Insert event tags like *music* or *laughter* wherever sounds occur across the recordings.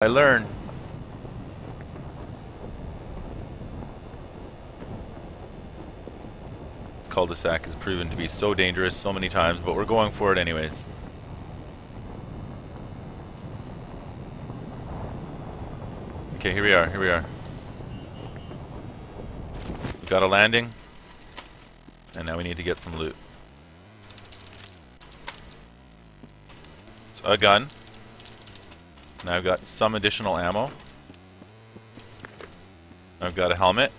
I learn. Cul-de-sac has proven to be so dangerous so many times, but we're going for it anyways. Okay, here we are, here we are. We've got a landing. And now we need to get some loot. It's a gun. Now I've got some additional ammo. I've got a helmet.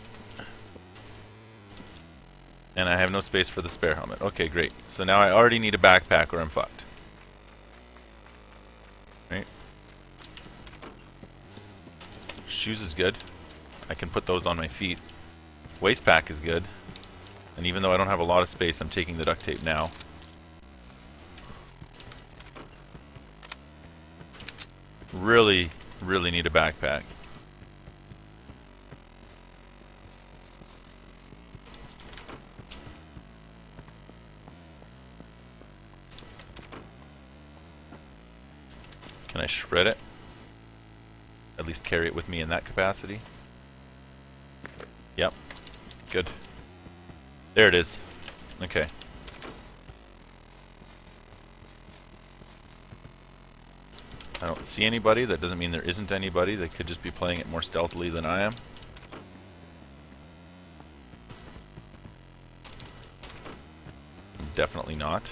And I have no space for the spare helmet. Okay, great. So now I already need a backpack or I'm fucked. Right. Shoes is good. I can put those on my feet. Waist pack is good. And even though I don't have a lot of space, I'm taking the duct tape now. Really, really need a backpack. Can I shred it? At least carry it with me in that capacity? Yep. Good. There it is. Okay. I don't see anybody. That doesn't mean there isn't anybody. They could just be playing it more stealthily than I am. Definitely not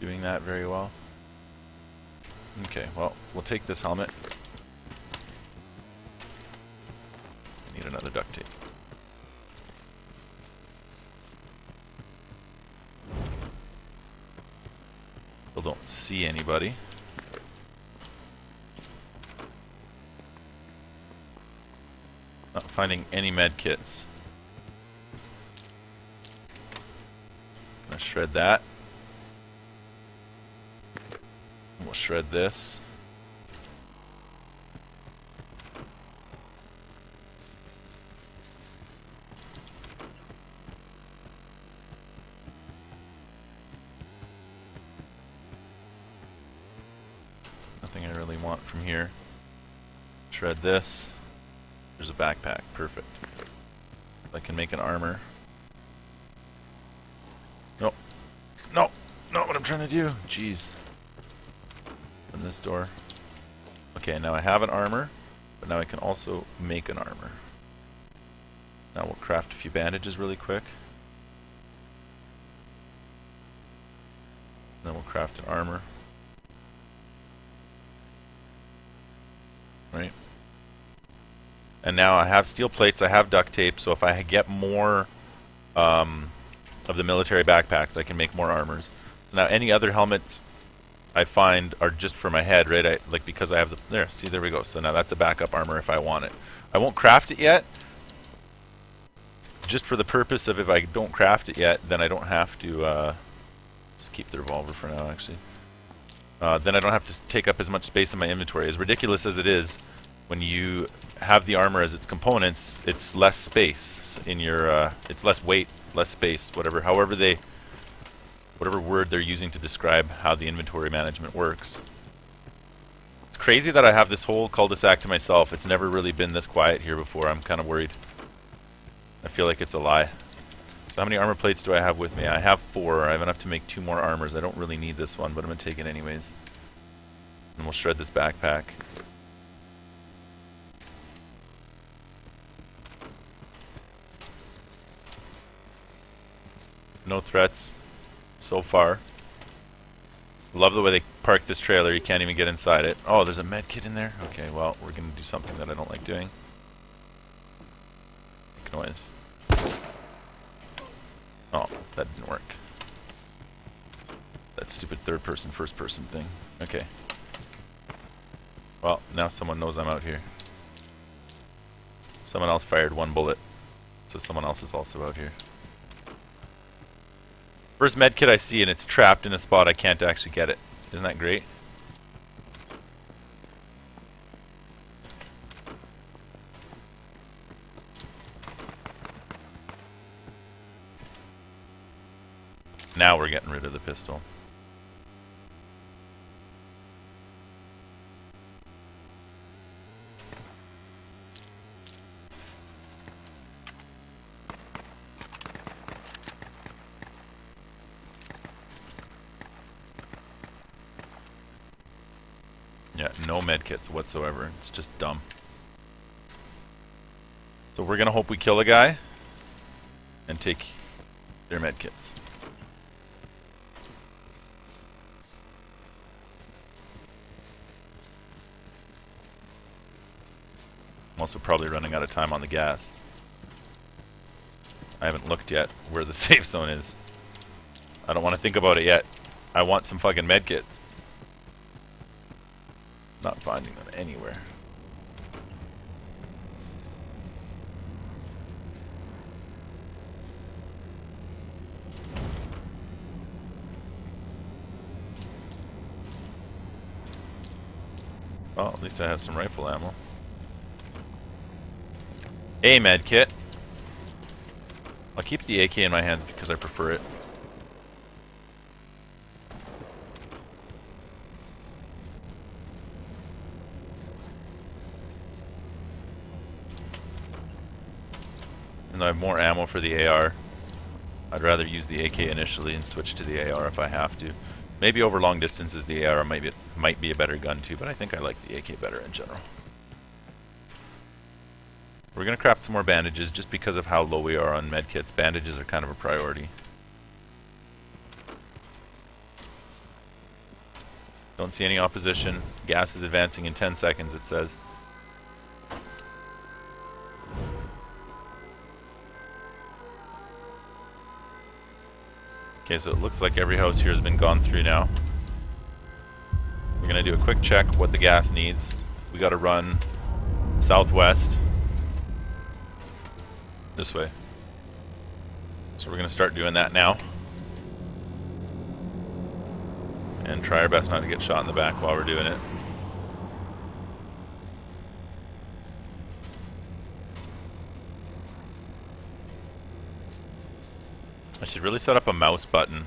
doing that very well. Okay, well, we'll take this helmet. Need another duct tape. Still don't see anybody. Finding any med kits. Gonna shred that. We'll shred this. Nothing I really want from here. Shred this. There's a backpack. Perfect. I can make an armor. No. No! Not what I'm trying to do! Jeez. Open this door. Okay, now I have an armor, but now I can also make an armor. Now we'll craft a few bandages really quick. Then we'll craft an armor. Right? And now I have steel plates, I have duct tape, so if I get more um, of the military backpacks, I can make more armors. So now any other helmets I find are just for my head, right? I, like because I have the there. See, there we go. So now that's a backup armor if I want it. I won't craft it yet, just for the purpose of if I don't craft it yet, then I don't have to. Uh, just keep the revolver for now, actually. Uh, then I don't have to take up as much space in my inventory. As ridiculous as it is, when you have the armor as its components, it's less space in your, uh, it's less weight, less space, whatever, however they, whatever word they're using to describe how the inventory management works. It's crazy that I have this whole cul-de-sac to myself. It's never really been this quiet here before. I'm kind of worried. I feel like it's a lie. So how many armor plates do I have with me? I have four. I have enough to make two more armors. I don't really need this one, but I'm going to take it anyways. And we'll shred this backpack. No threats so far. Love the way they parked this trailer. You can't even get inside it. Oh, there's a med kit in there? Okay, well, we're going to do something that I don't like doing. Make noise. Oh, that didn't work. That stupid third person, first person thing. Okay. Well, now someone knows I'm out here. Someone else fired one bullet. So someone else is also out here. First med kit I see and it's trapped in a spot I can't actually get it. Isn't that great? Now we're getting rid of the pistol. Yeah, no medkits whatsoever. It's just dumb. So we're gonna hope we kill a guy and take their medkits. I'm also probably running out of time on the gas. I haven't looked yet where the *laughs* safe zone is. I don't want to think about it yet. I want some fucking medkits. Not finding them anywhere. Well, at least I have some rifle ammo. A med kit. I'll keep the AK in my hands because I prefer it. And I have more ammo for the AR. I'd rather use the AK initially and switch to the AR if I have to. Maybe over long distances the AR might be, might be a better gun too, but I think I like the AK better in general. We're going to craft some more bandages just because of how low we are on medkits. Bandages are kind of a priority. Don't see any opposition. Gas is advancing in 10 seconds, it says. Okay, so it looks like every house here has been gone through now. We're going to do a quick check what the gas needs. We got to run southwest. This way. So we're going to start doing that now. And try our best not to get shot in the back while we're doing it. I should really set up a mouse button.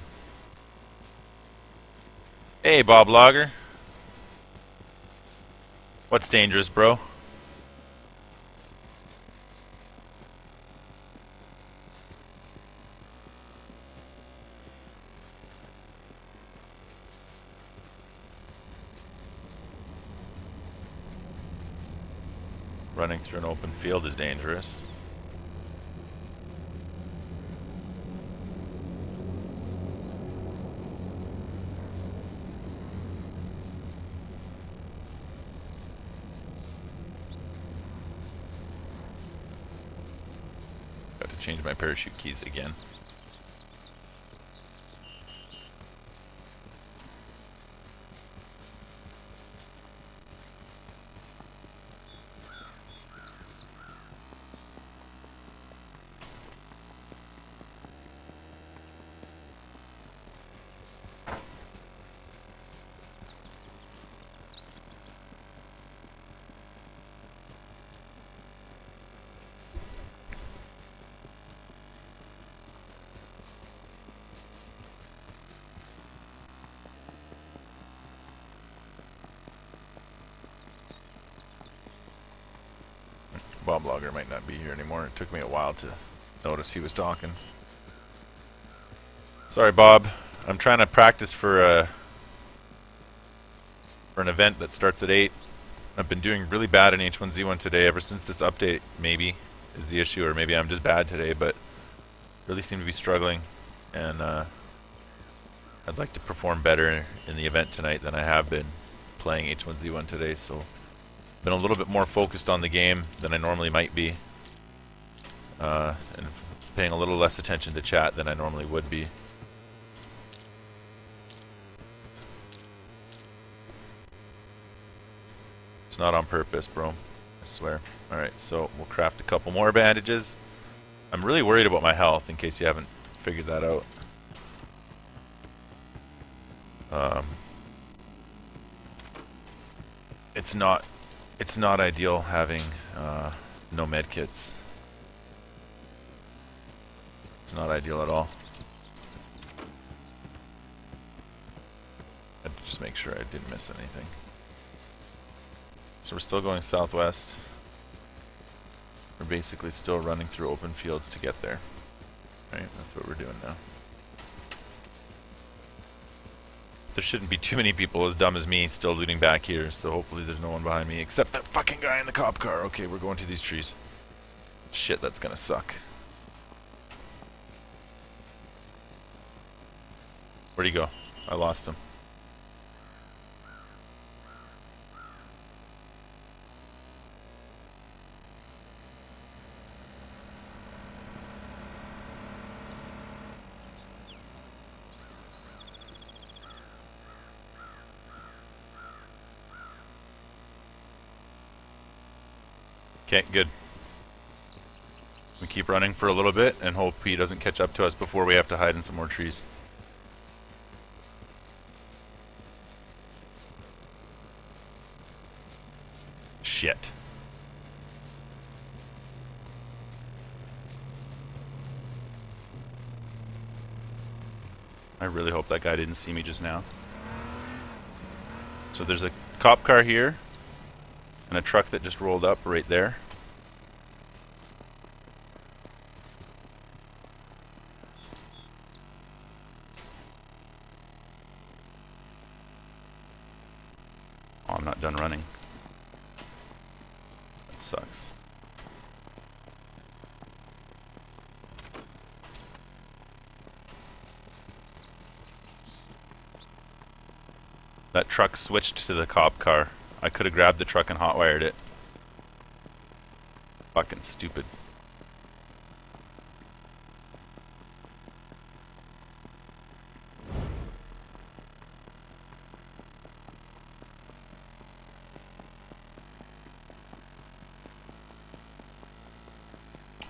Hey, Bob Logger. What's dangerous, bro? Running through an open field is dangerous. Change my parachute keys again. Bob Logger might not be here anymore. It took me a while to notice he was talking. Sorry, Bob. I'm trying to practice for a uh, for an event that starts at 8. I've been doing really bad in H1Z1 today ever since this update, maybe, is the issue, or maybe I'm just bad today, but really seem to be struggling, and uh, I'd like to perform better in the event tonight than I have been playing H1Z1 today, so been a little bit more focused on the game than I normally might be. Uh, and paying a little less attention to chat than I normally would be. It's not on purpose, bro. I swear. Alright, so we'll craft a couple more bandages. I'm really worried about my health, in case you haven't figured that out. Um, it's not it's not ideal having uh, no medkits. It's not ideal at all. I'd just make sure I didn't miss anything. So we're still going southwest. We're basically still running through open fields to get there. Right, that's what we're doing now. There shouldn't be too many people as dumb as me still looting back here, so hopefully there's no one behind me except that fucking guy in the cop car. Okay, we're going to these trees. Shit, that's gonna suck. Where'd he go? I lost him. Okay, good. We keep running for a little bit and hope he doesn't catch up to us before we have to hide in some more trees. Shit. I really hope that guy didn't see me just now. So there's a cop car here and a truck that just rolled up right there. Oh, I'm not done running. That sucks. That truck switched to the cop car. I could have grabbed the truck and hotwired it. Fucking stupid.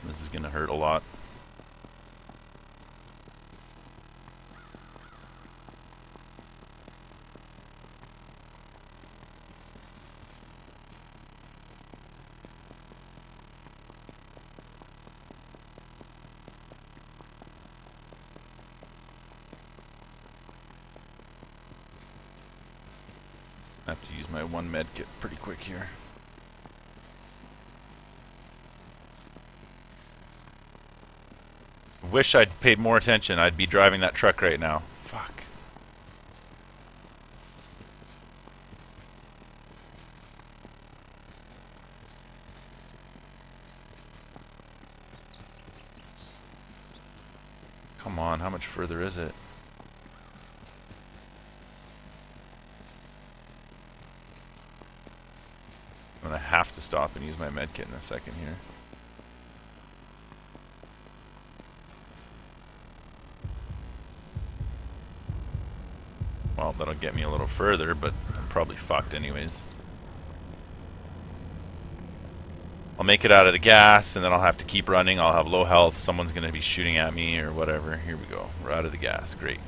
This is gonna hurt a lot. I have to use my one med kit pretty quick here. Wish I'd paid more attention. I'd be driving that truck right now. Fuck. Come on, how much further is it? I'm gonna have to stop and use my medkit in a second here. Well, that'll get me a little further, but I'm probably fucked anyways. I'll make it out of the gas, and then I'll have to keep running. I'll have low health. Someone's going to be shooting at me or whatever. Here we go. We're out of the gas. Great.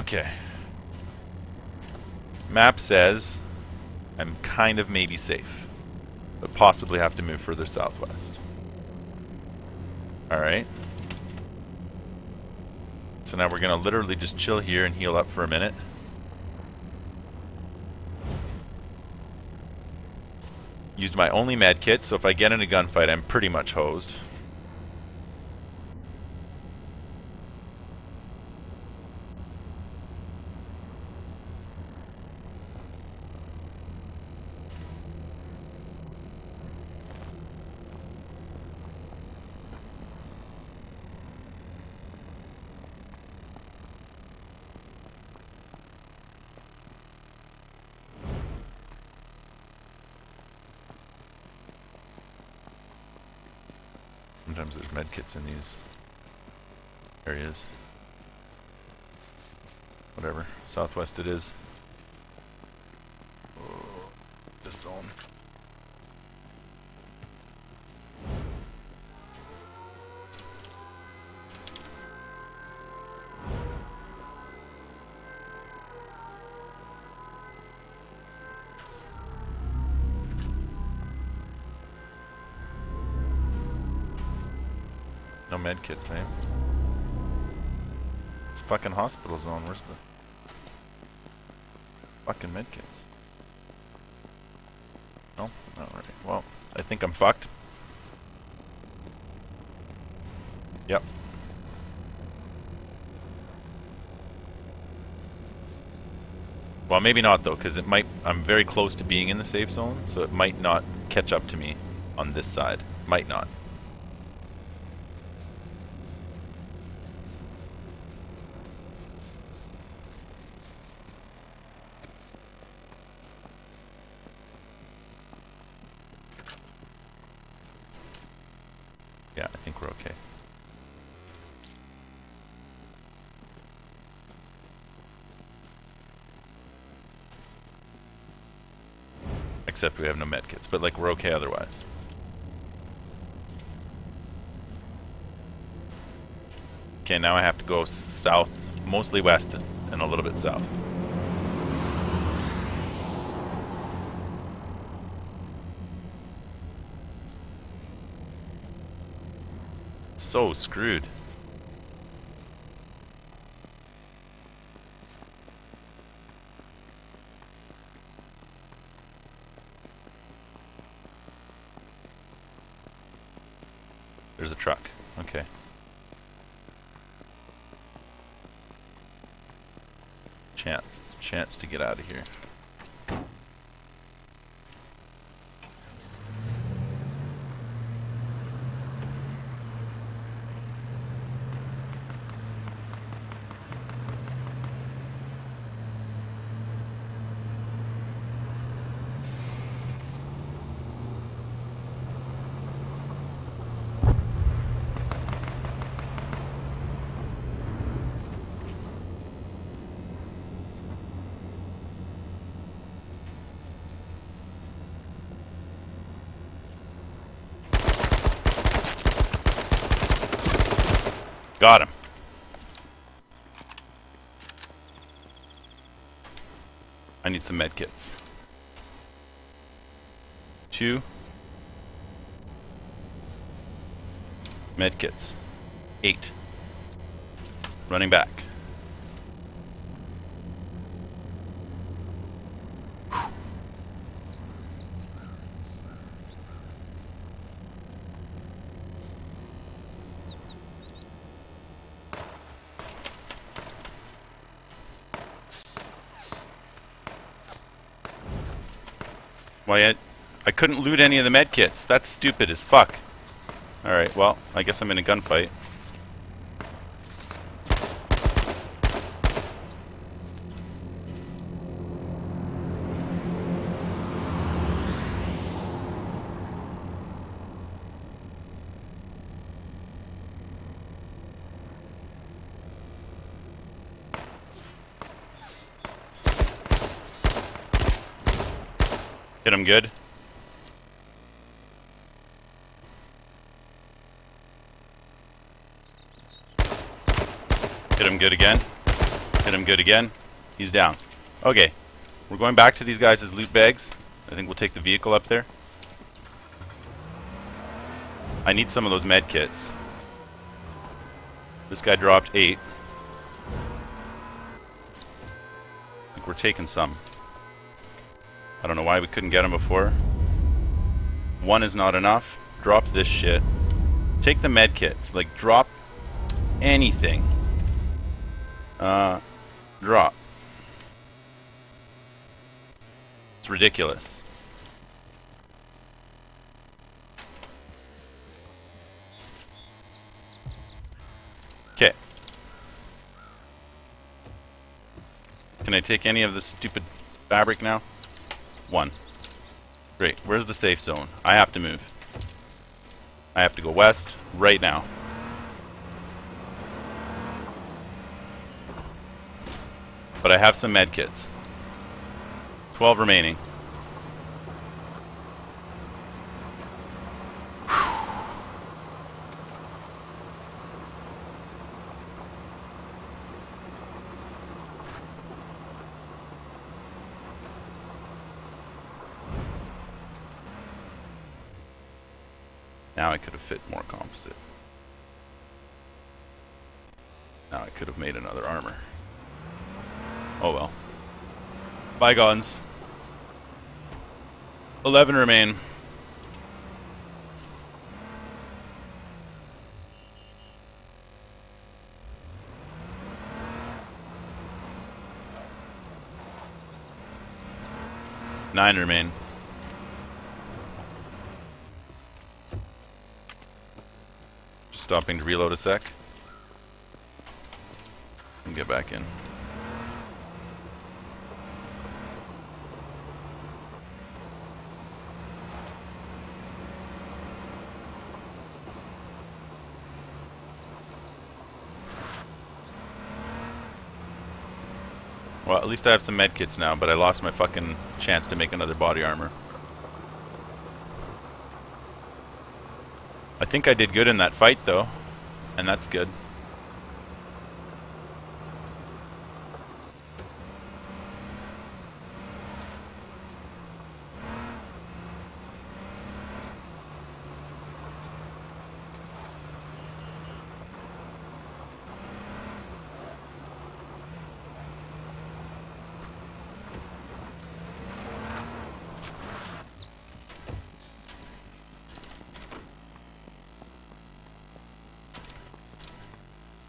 Okay. Map says I'm kind of maybe safe, but possibly have to move further southwest. Alright. So now we're going to literally just chill here and heal up for a minute. Used my only med kit, so if I get in a gunfight, I'm pretty much hosed. Medkits in these areas. Whatever. Southwest it is. No med kits, eh? It's fucking hospital zone. Where's the fucking med kits? No? Alright, well, I think I'm fucked. Yep. Well, maybe not though, because it might. I'm very close to being in the safe zone, so it might not catch up to me on this side. Might not. Yeah, I think we're okay. Except we have no medkits, but like we're okay otherwise. Okay, now I have to go south, mostly west and a little bit south. So screwed. There's a truck. Okay. Chance. Chance to get out of here. Got him. I need some med kits. Two. Med kits. Eight. Running back. Why, I, I couldn't loot any of the med kits. That's stupid as fuck. Alright, well, I guess I'm in a gunfight. Hit him good. Hit him good again. Hit him good again. He's down. Okay. We're going back to these guys' as loot bags. I think we'll take the vehicle up there. I need some of those med kits. This guy dropped eight. I think we're taking some. I don't know why we couldn't get them before. One is not enough. Drop this shit. Take the med kits. Like, drop anything. Uh, drop. It's ridiculous. Okay. Can I take any of this stupid fabric now? One. Great. Where's the safe zone? I have to move. I have to go west right now. But I have some med kits. 12 remaining. Fit more composite. Now I could have made another armor. Oh well. Bygones. Eleven remain. Nine remain. Stopping to reload a sec. And get back in. Well, at least I have some medkits now, but I lost my fucking chance to make another body armor. I think I did good in that fight, though. And that's good.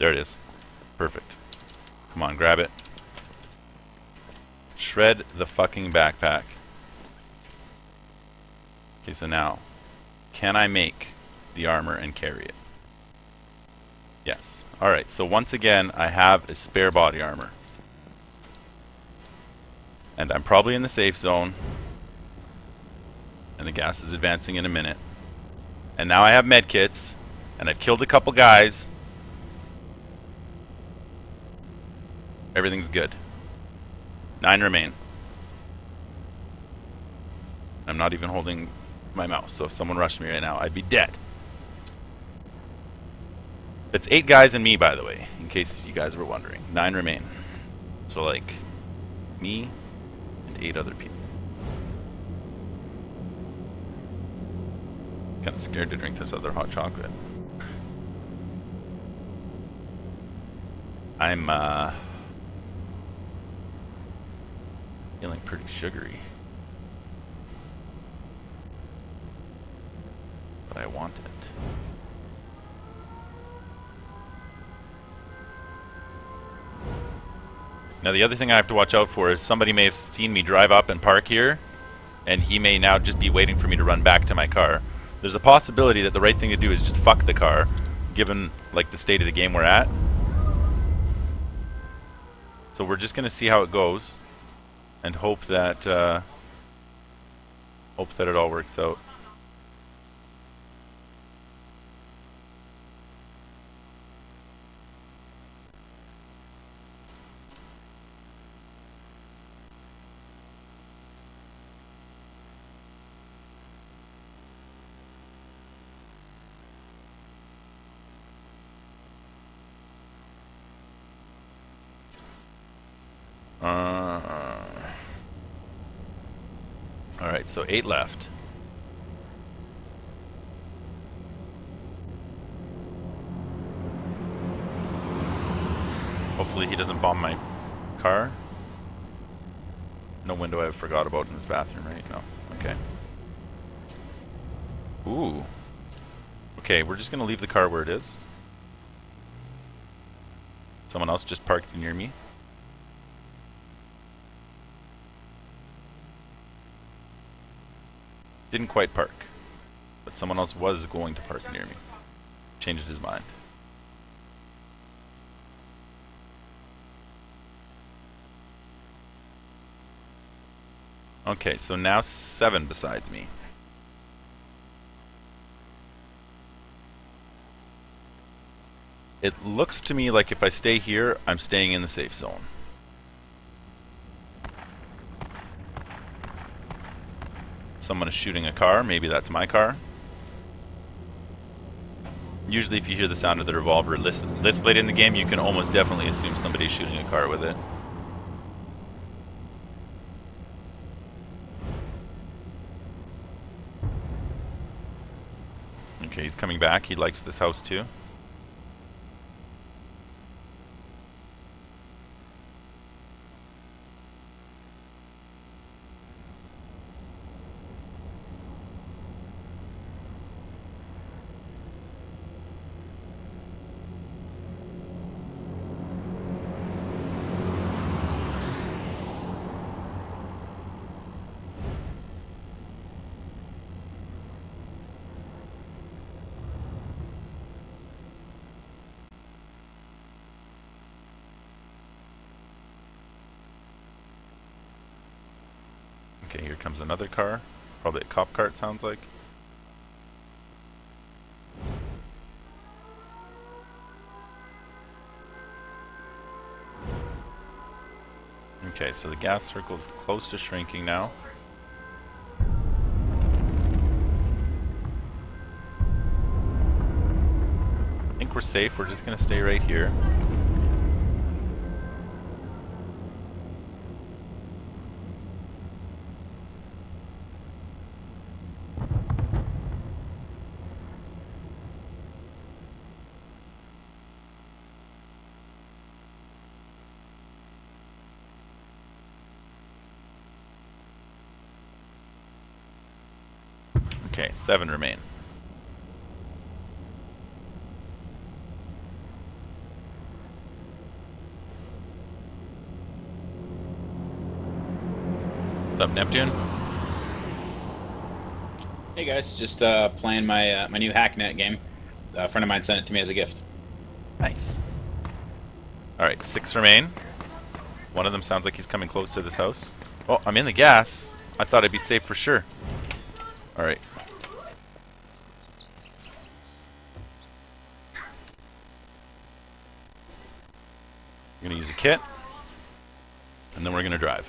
There it is. Perfect. Come on, grab it. Shred the fucking backpack. Okay, so now, can I make the armor and carry it? Yes. Alright, so once again, I have a spare body armor. And I'm probably in the safe zone. And the gas is advancing in a minute. And now I have medkits. And I've killed a couple guys. Everything's good. Nine remain. I'm not even holding my mouse, so if someone rushed me right now, I'd be dead. It's eight guys and me, by the way, in case you guys were wondering. Nine remain. So, like, me and eight other people. Kind of scared to drink this other hot chocolate. I'm, uh... Feeling pretty sugary. But I want it. Now the other thing I have to watch out for is somebody may have seen me drive up and park here, and he may now just be waiting for me to run back to my car. There's a possibility that the right thing to do is just fuck the car, given like the state of the game we're at. So we're just gonna see how it goes and hope that uh, hope that it all works out. Uh, Alright, so eight left. Hopefully he doesn't bomb my car. No window I forgot about in this bathroom, right? No. Okay. Ooh. Okay, we're just gonna leave the car where it is. Someone else just parked near me. Didn't quite park. But someone else was going to park near me. Changed his mind. Okay, so now seven besides me. It looks to me like if I stay here, I'm staying in the safe zone. Someone is shooting a car. Maybe that's my car. Usually if you hear the sound of the revolver this, this late in the game, you can almost definitely assume somebody's shooting a car with it. Okay, he's coming back. He likes this house too. Okay, here comes another car. Probably a cop car, it sounds like. Okay, so the gas circle is close to shrinking now. I think we're safe. We're just going to stay right here. Okay, seven remain. What's up, Neptune? Hey guys, just uh, playing my uh, my new Hacknet game. A friend of mine sent it to me as a gift. Nice. Alright, six remain. One of them sounds like he's coming close to this house. Oh, I'm in the gas. I thought I'd be safe for sure. Alright. I'm gonna use a kit. And then we're gonna drive.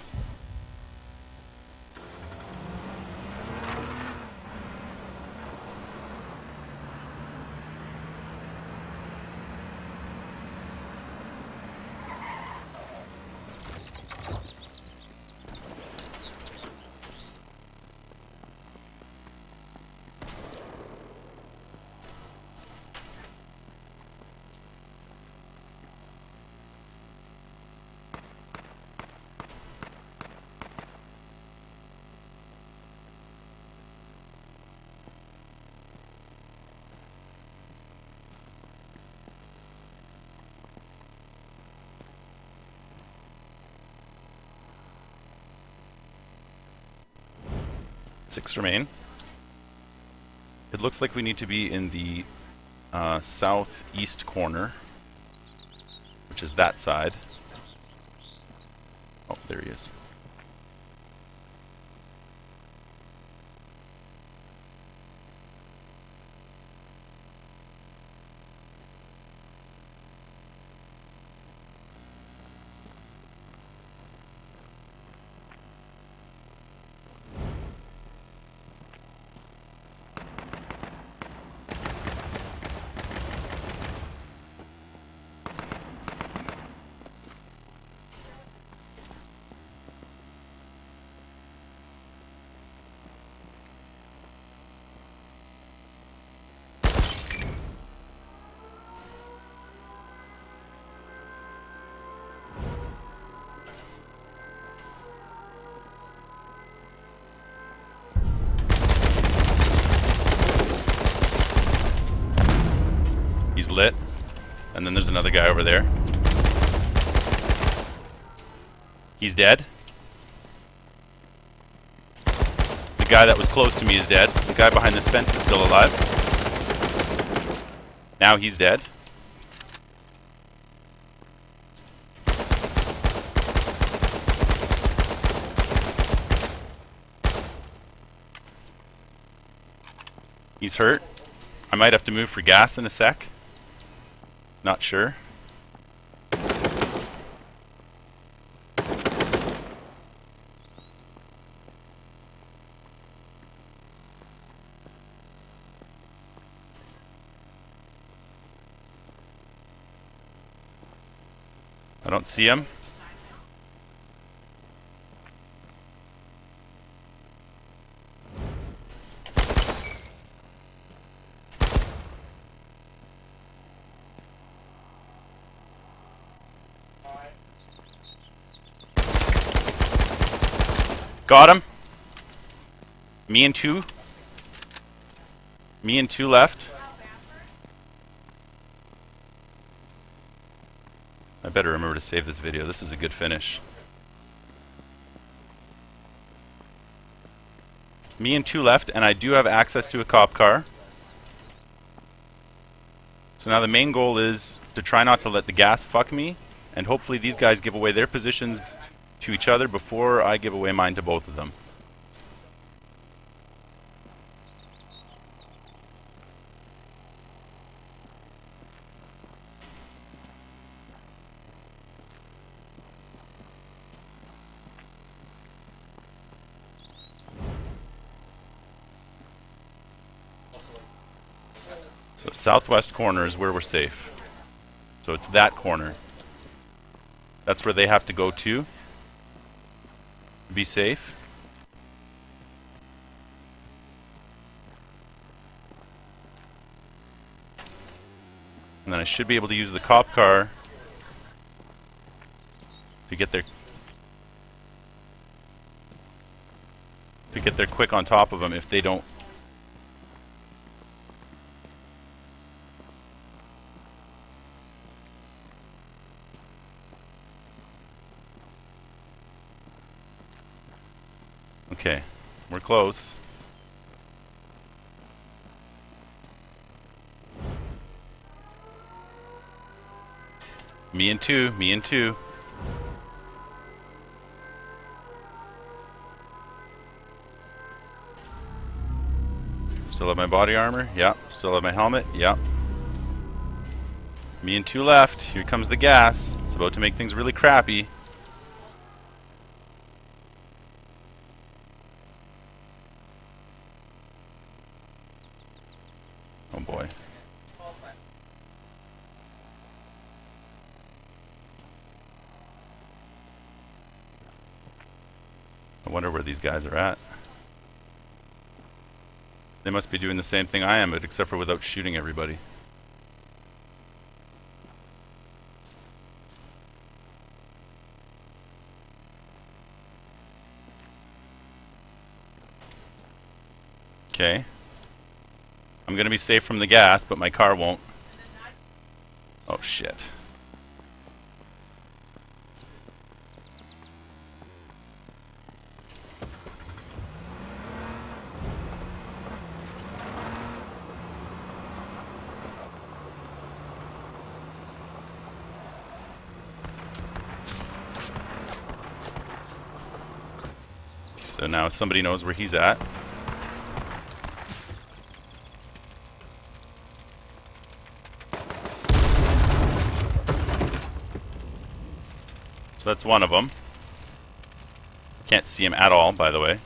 Six remain. It looks like we need to be in the uh, southeast corner, which is that side. And then there's another guy over there. He's dead. The guy that was close to me is dead. The guy behind this fence is still alive. Now he's dead. He's hurt. I might have to move for gas in a sec. Not sure. I don't see him. Got him. Me and two. Me and two left. I better remember to save this video. This is a good finish. Me and two left, and I do have access to a cop car. So now the main goal is to try not to let the gas fuck me, and hopefully these guys give away their positions to each other before I give away mine to both of them. So southwest corner is where we're safe. So it's that corner. That's where they have to go to. Be safe. And then I should be able to use the cop car to get there to get there quick on top of them if they don't Okay, we're close. Me and two, me and two. Still have my body armor? Yeah. Still have my helmet? Yeah. Me and two left. Here comes the gas. It's about to make things really crappy. Boy. I wonder where these guys are at. They must be doing the same thing I am, except for without shooting everybody. Okay. I'm gonna be safe from the gas, but my car won't. Oh shit. So now somebody knows where he's at. So that's one of them. Can't see him at all, by the way.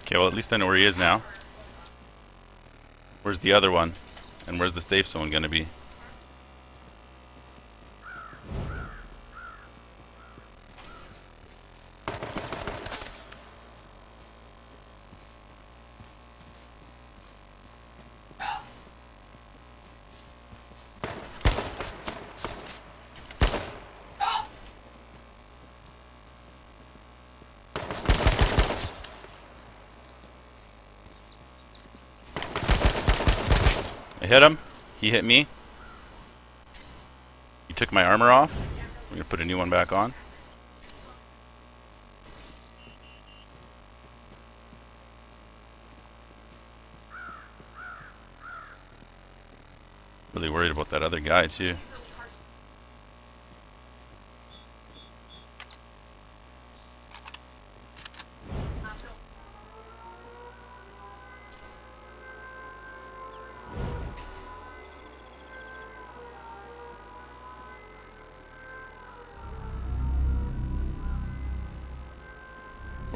Okay, well at least I know where he is now. Where's the other one? And where's the safe zone gonna be? I hit him. He hit me. You took my armor off. I'm gonna put a new one back on. Really worried about that other guy too.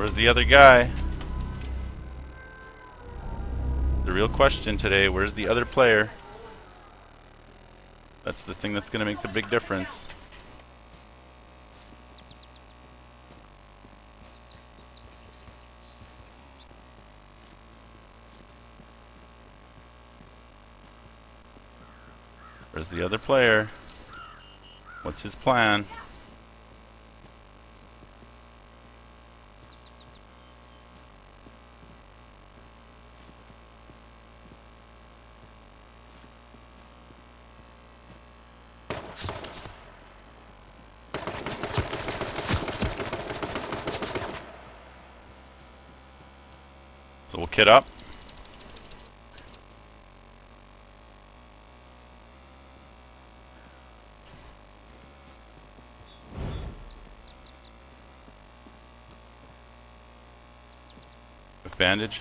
Where's the other guy? The real question today, where's the other player? That's the thing that's going to make the big difference. Where's the other player? What's his plan? So we'll kit up. bandage.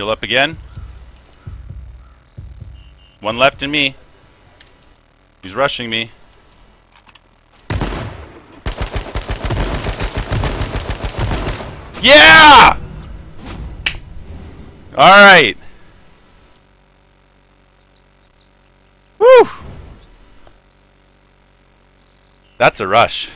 Heal up again. One left in me. He's rushing me. Yeah! Alright. Woo! That's a rush.